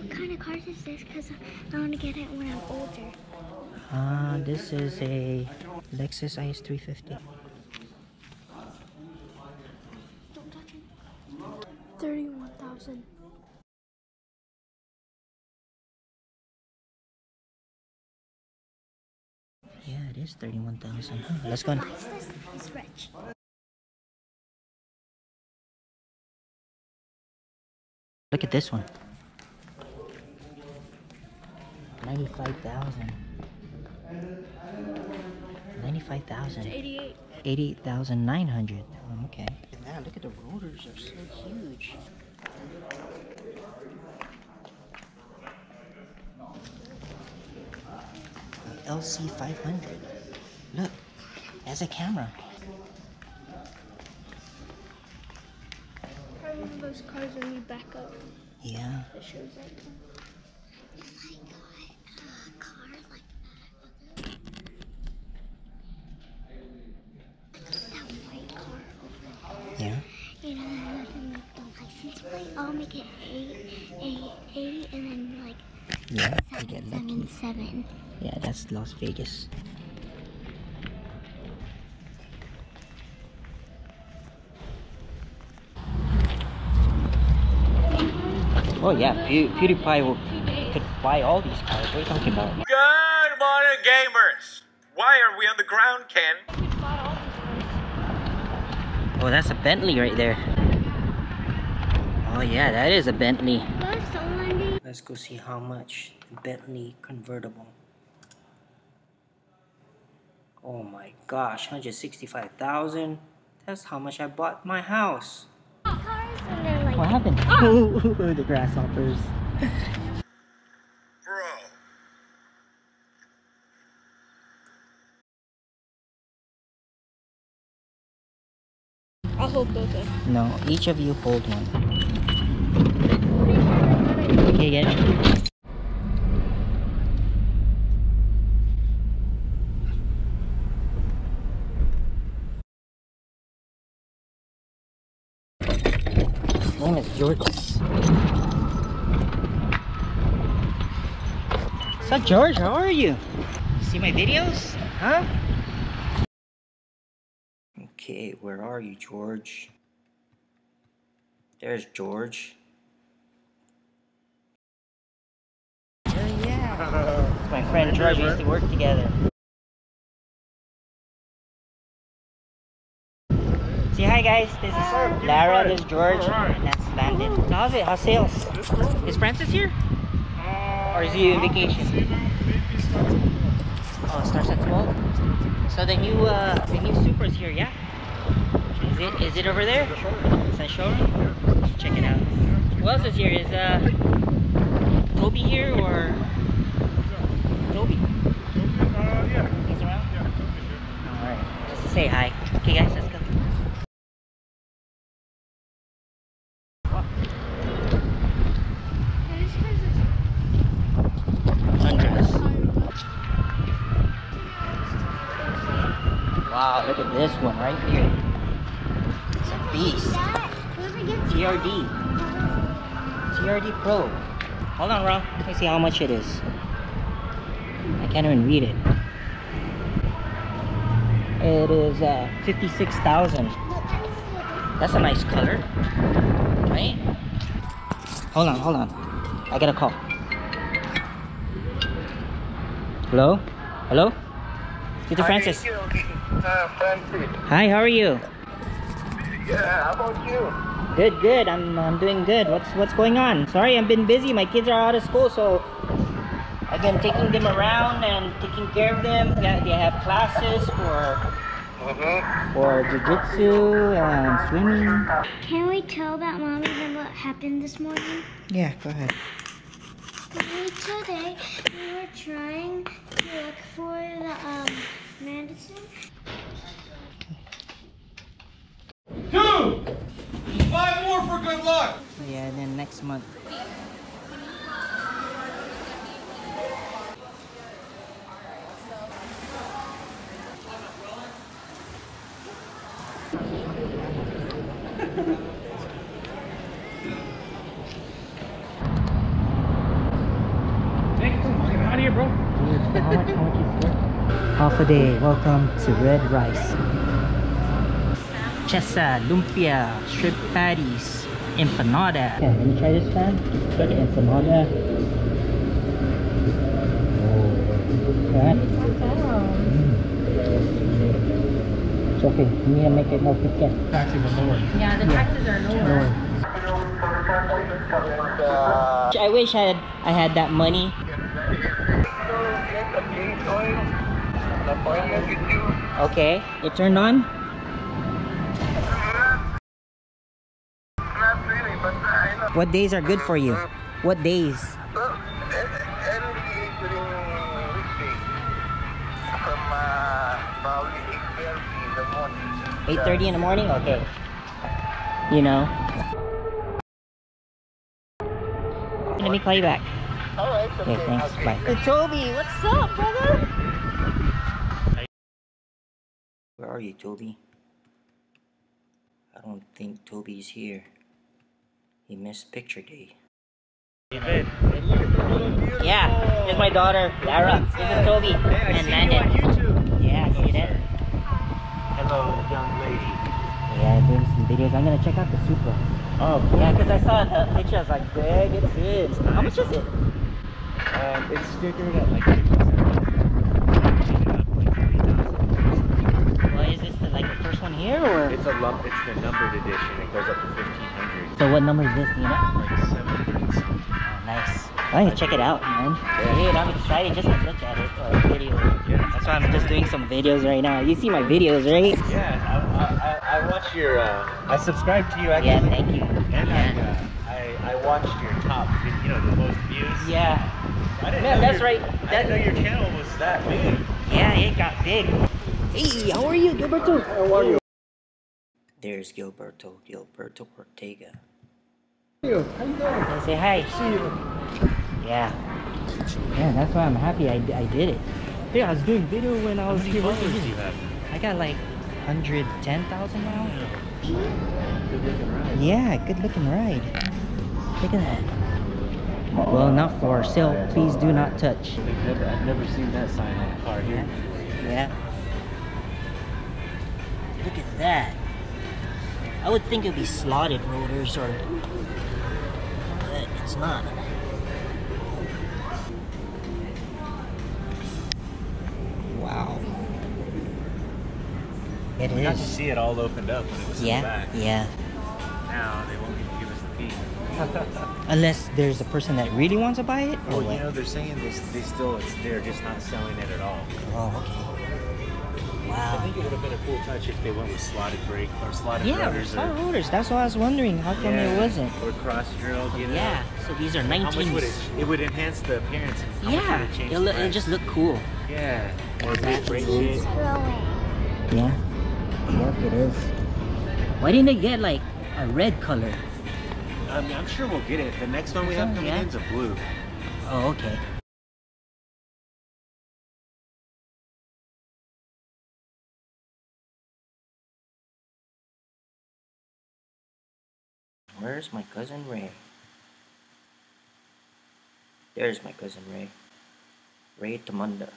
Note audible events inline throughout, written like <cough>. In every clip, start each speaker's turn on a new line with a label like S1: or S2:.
S1: What kind of cars is this? Because I want to get it when I'm older.
S2: Uh, this is a Lexus IS 350.
S1: Don't touch it. 31,000.
S2: Yeah, it is 31,000. Huh? Let's go.
S1: Buys? He's rich.
S2: Look at this one. 95,000. 95,000.
S1: 88.
S2: 88,900. Oh, okay. Yeah, look at the rotors are so huge. LC 500. Look, has a camera.
S1: Probably one of those cars when you back up.
S2: Yeah.
S1: It shows that. If I got a car like that white car over
S2: Yeah.
S1: there, and then nothing like the license plate, I'll make it 8, 8, 80, and then like
S2: Yeah. I get
S1: 7,
S2: lucky.
S1: 7, 7.
S2: Yeah, that's Las Vegas. Oh yeah, Pew PewDiePie will, could buy all these cars. What are you talking about?
S3: Good morning, gamers. Why are we on the ground, Ken?
S2: Oh, that's a Bentley right there. Oh yeah, that is a Bentley. Let's go see how much the Bentley convertible. Oh my gosh, 165,000. That's how much I bought my house.
S1: cars and they're like
S2: What happened? <laughs> Oh, the grasshoppers.
S3: Bro.
S1: I'll hold both of
S2: No, each of you hold one. Okay, get it. His name is up, George? How are you? See my videos? Huh? Okay, where are you, George? There's George. Oh yeah. It's my friend George. We used to work together. Say hi guys. This is Lara. This is George. And that's Bandit. How's it? How's sales? Is Francis here? Or is he on vacation? Oh, it starts at 12? So the new uh the new Supra's here, yeah? Is it is it over there? Is that showroom? Check it out. Who else is here? Is uh Toby here or Toby? He's around? Alright. Just to say hi. Okay guys, let's go. Andres. Wow, look at this one right here. It's a beast. TRD. TRD Pro. Hold on, Ron. Let me see how much it is. I can't even read it. It is uh, 56,000. That's a nice color. Right? Hold on, hold on. I got a call. Hello? Hello? Peter Francis. <laughs>
S3: Uh, Francis.
S2: Hi, how are you?
S3: Yeah, how about you?
S2: Good, good. I'm I'm doing good. What's what's going on? Sorry, I've been busy. My kids are out of school, so I've been taking them around and taking care of them. They they have classes for
S3: Mm-hmm.
S2: for jiu-jitsu and swimming.
S1: Can we tell about mommy and what happened this morning?
S2: Yeah, go ahead.
S1: Today we were trying to look for the um medicine.
S4: Two! Five more for good luck!
S2: Yeah, and then next month. Half a day. Welcome to Red Rice. Chessa, lumpia, shrimp patties, empanada. Okay, let me try this one? Try the empanada. Oh, okay. It's okay. You need to make it more piquant.
S4: Tax even lower.
S5: Yeah, the taxes are lower.
S2: I wish I had I had that money. Okay, it turned on. What days are good for you? What days? Eight thirty in the morning. Okay. You know. Let me call you back. Alright, Okay, thanks. Bye. Hey, Toby, what's up, brother? Where are you, Toby? I don't think Toby's here. He missed picture day. Yeah, here's my daughter, Lara. This is Toby and Landon. Yeah, see that?
S3: Hello, young lady.
S2: Yeah, doing some videos. I'm gonna check out the Supra.
S3: Oh,
S2: Yeah, because I saw the picture. I was like, dang, it's his. How much is it?
S3: Um, it's stickered at like 50
S2: Well, is this the, like the first one here or?
S3: It's a lump. It's the numbered edition. It goes up to 1500.
S2: So what number is this? Do you know?
S3: Like 700 something.
S2: Oh, nice. I'm gonna check it out, man. Dude, I'm excited just to look at it or video.
S3: Yeah.
S2: That's why I'm just doing some videos right now. You see my videos, right?
S3: Yeah, I, I, I, I watch your. Uh, I subscribe to you actually.
S2: Yeah, thank you.
S3: And
S2: Yeah.
S3: I, uh, I, I watched your top, you know, the most views.
S2: Yeah.
S3: I didn't
S2: Man,
S3: know
S2: that's
S3: your-
S2: right.
S3: I
S2: That-
S3: didn't know your channel was that big.
S2: Yeah, it got big. Hey, how are you, Gilberto?
S3: How are you?
S2: There's Gilberto, Gilberto Ortega.
S4: How you doing?
S2: I say hi?
S4: See you.
S2: Yeah. Yeah, that's why I'm happy I, I did it. Yeah, I was doing video when I was here working here.
S3: have?
S2: I got like 110,000 now.
S3: Good looking ride.
S2: Yeah, good looking ride. Look at that. Well, not for sale. Please do not touch.
S3: I've never, I've never seen that sign on a car here.
S2: Yeah. Look at that. I would think it'd be slotted rotors or. But it's not. It
S3: We got to see it all opened up when it was
S2: Yeah,
S3: back.
S2: yeah.
S3: Now they won't even give us the key. <laughs> <laughs>
S2: Unless there's a person that really wants to buy it, or
S3: Well,
S2: what?
S3: you know, they're saying they, they still, it's, they're just not selling it at all.
S2: Oh, okay. Wow.
S3: I think it would have been a cool touch if they went with slotted brake or slotted
S2: Yeah,
S3: rotors
S2: slot
S3: or,
S2: rotors. That's why I was wondering. How come
S3: yeah,
S2: it wasn't?
S3: or cross drilled, you know.
S2: Yeah. So these are
S3: How much would it? It would enhance the appearance. How much would
S2: Yeah,
S3: it change
S2: it'll, it'll just look cool.
S3: Yeah. Or brake brake kit.
S1: growing.
S2: Yeah. Yep, it is. Why didn't they get like a red color?
S3: I mean, I'm sure we'll get it. The next one we have
S2: So,
S3: coming
S2: yeah.
S3: in is a blue.
S2: Oh, okay. Where's my cousin Ray? There's my cousin Ray. Ray Tamunda.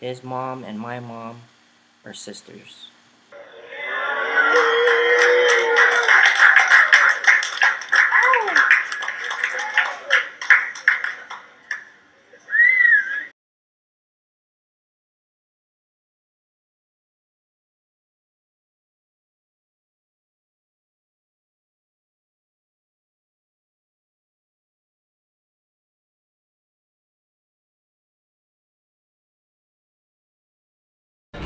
S2: His mom and my mom are sisters.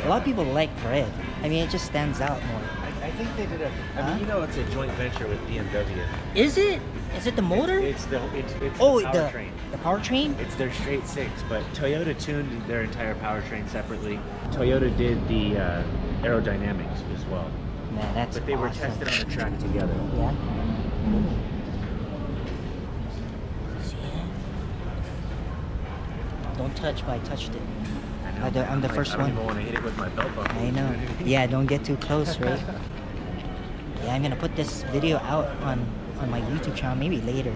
S2: A lot of people like red. I mean, it just stands out more.
S3: I, I think they did a. I
S2: Huh?
S3: mean, you know, it's a joint venture with BMW.
S2: Is it? Is it the motor?
S3: It's the it's, it's
S2: oh,
S3: the
S2: the
S3: powertrain.
S2: the powertrain.
S3: It's their straight six, but Toyota tuned their entire powertrain separately. Toyota did the uh, aerodynamics as well,
S2: Man, that's
S3: but they were tested on the track together.
S2: Yeah. Don't touch, but I touched it.
S3: I know,
S2: I'm the-
S3: Like,
S2: first
S3: I don't
S2: one.
S3: even want to hit it with my belt buckle.
S2: I know. Yeah, don't get too close, right? <laughs> yeah, I'm gonna put this video out on on my YouTube channel maybe later.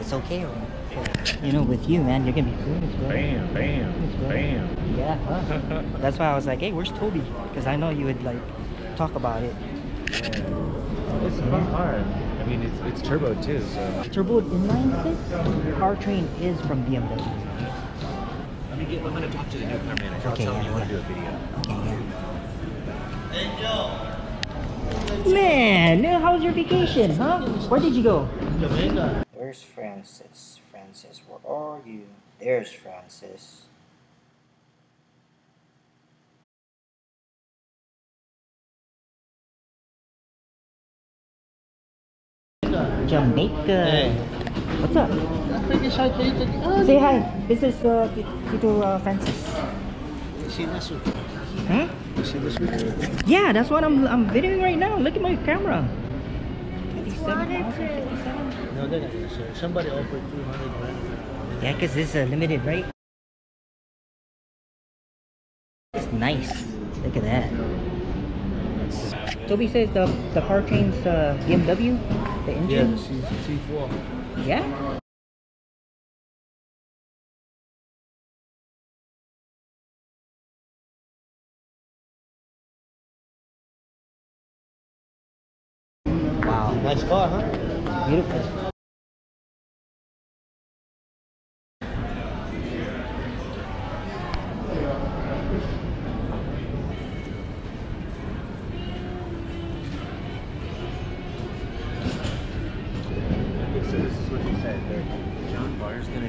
S2: It's okay, right? You know, with you, man, you're gonna be famous, bro.
S3: Bam, bam, bam.
S2: Yeah, huh? <laughs> That's why I was like, hey, where's Toby? Because I know you would like talk about it.
S3: It's a fun car. I mean, it's, it's turbo too, so.
S2: Turbo inline six powertrain is from BMW.
S3: Let me get, I'm gonna talk to the new car manager. I'll
S2: Okay,
S3: tell him you want to do a video.
S2: Man, how was your vacation, huh? Where did you go? Jamaica. Where's Francis? Francis, where are you? There's Francis. Jamaica. What's up? Say hi. This is uh, Tito uh, Francis. Hmm? Yeah, that's what I'm I'm videoing right now. Look at my camera.
S1: It's waterproof.
S4: No, they're not gonna. Somebody offered 200 grand.
S2: Yeah, because this is a limited, right? It's nice. Look at that. Toby says the the powertrain's uh, BMW, the
S4: Yeah,
S2: engine.
S4: C, C4.
S2: Yeah.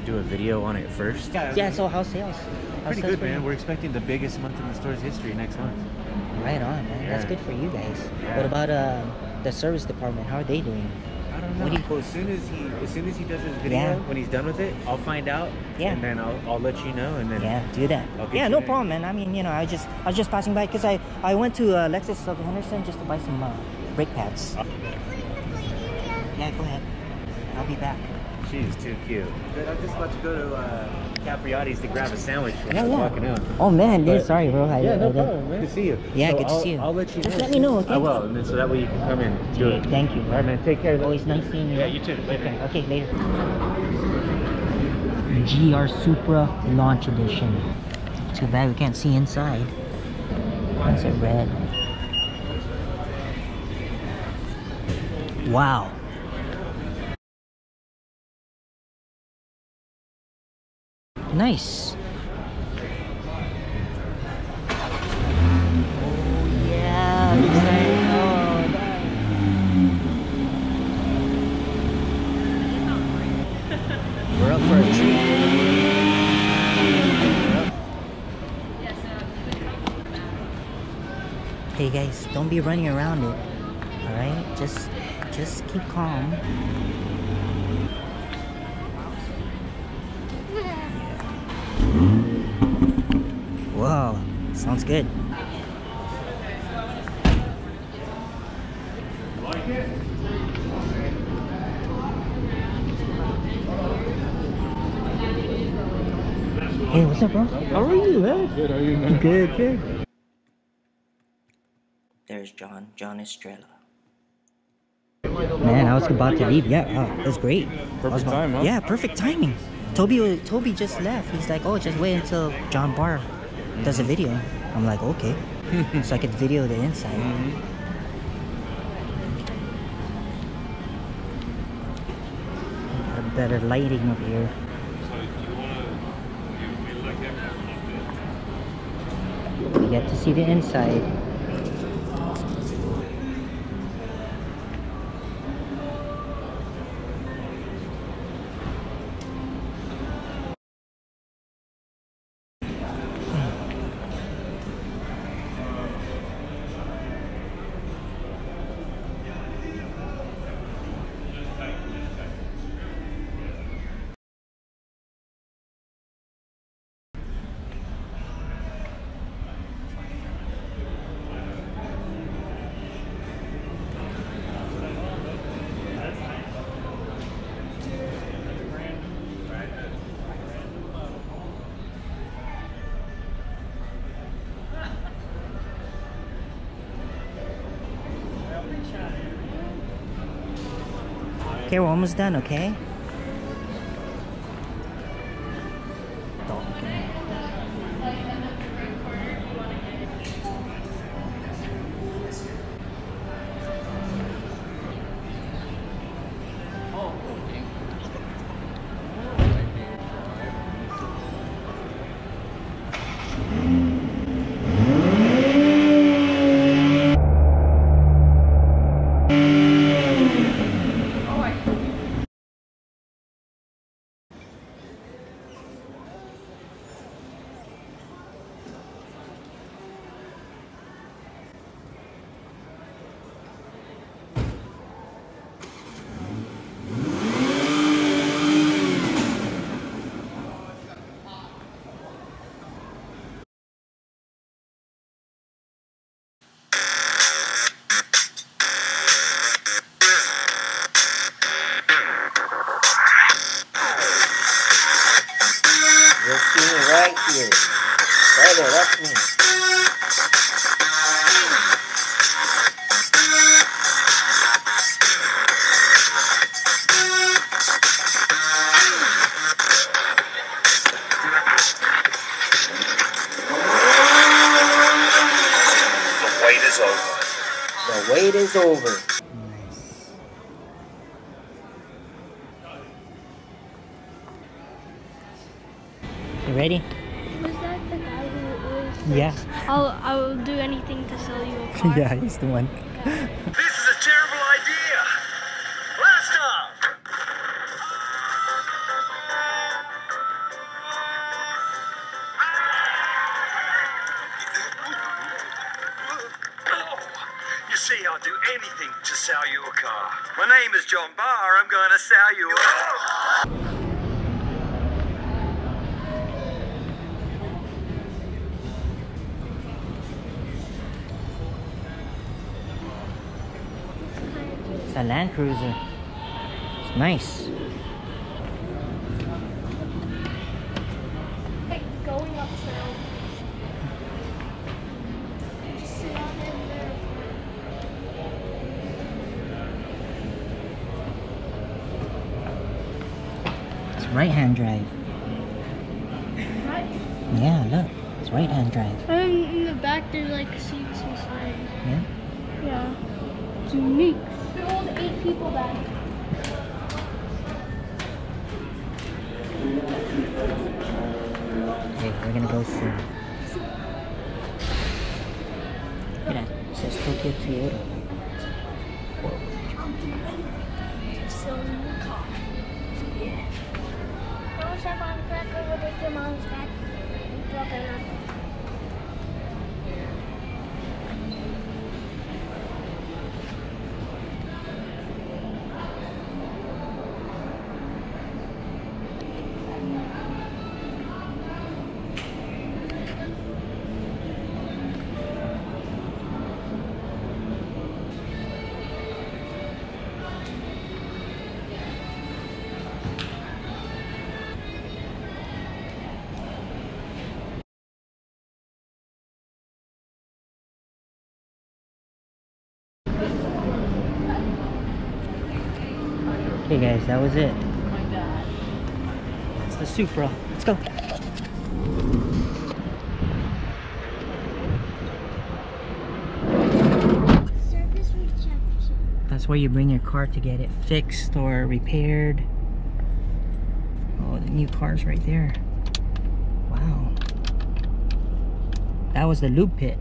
S3: Gonna do a video on it first.
S2: Yeah. So how's sales? How's
S3: Pretty
S2: sales
S3: good,
S2: for you?
S3: man. We're expecting the biggest month in the store's history next month.
S2: Right on, man. That's good for you guys.
S3: Yeah.
S2: What about uh, the service department? How are they doing?
S3: I don't know.
S2: What do you-
S3: well, as soon as he, as soon as he does his video,
S2: Yeah.
S3: when he's done with it, I'll find out.
S2: Yeah.
S3: And then I'll, I'll let you know. And then
S2: Yeah, do that. Yeah, no problem, man. I mean, you know, I just I was just passing by because I I went to uh, Lexus of Henderson just to buy some uh, brake pads. Yeah, go ahead. I'll be back.
S3: She's too cute. But I'm just about to go to uh, Capriotti's to grab a sandwich. when
S2: Yeah,
S3: I
S2: yeah.
S3: walking out.
S2: Oh man, dude,
S3: But-
S2: sorry, bro. I,
S3: Yeah,
S2: I,
S3: no
S2: I-
S3: problem, man. Good to see you.
S2: Yeah,
S3: So
S2: good to
S3: I'll,
S2: see you.
S3: I'll let you
S2: Just
S3: know.
S2: let me know, okay?
S3: I will, and then so that way you can come in. Do
S2: Okay,
S3: it.
S2: thank you.
S3: All right, man. Take care.
S2: Always nice seeing you.
S3: Yeah, you too. Later.
S2: Okay, okay, later. GR Supra Launch Edition. Too bad we can't see inside. That's it red. Wow. Nice. We're up for a treat. Hey guys, don't be running around it. Alright? Just just keep calm. Sounds good. Hey, what's up, bro? How are you, man?
S4: Good, are you, man?
S2: Good, good. There's John, John Estrella. Man, I was about to leave. Yeah, oh, it was great. I was
S4: Perfect
S2: about-
S4: time, huh?
S2: Yeah, perfect timing. Toby, Toby just left. He's like, oh, just wait until John Barr does a video. I'm like, okay. <laughs> so I could video the inside.
S4: Mm-hmm.
S2: Got better lighting up here. You get to see the inside. Okay, we're almost done, okay? wait is over.
S6: The wait is over.
S2: You ready?
S7: Was that the guy who always
S2: Yeah.
S7: I'll I'll do anything to sell you a <laughs> car.
S2: yeah, he's the one.
S3: Name is John Barr. I'm going to sell you a...
S2: It's a Land Cruiser. It's nice.
S7: Like going up trail. Just sit out in there.
S2: It's right hand drive.
S7: Right.
S2: Yeah, look. It's right hand drive.
S7: And in the back there's like seats inside.
S2: Yeah.
S7: Yeah. It's unique. We hold eight people back.
S2: Okay, we're gonna go soon. Look at that. It says Tokyo Toyota.
S7: Sell step on the cracker, you'll your mom's back. Broken up.
S2: Okay guys, that was it. It's the Supra. Let's go. That's where you bring your car to get it fixed or repaired. Oh, the new car's right there. Wow. That was the loop pit.